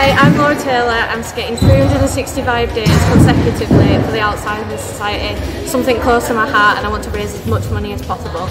Hi, I'm Laura Taylor. I'm skating 365 days consecutively for the Alzheimer's Society, something close to my heart and I want to raise as much money as possible.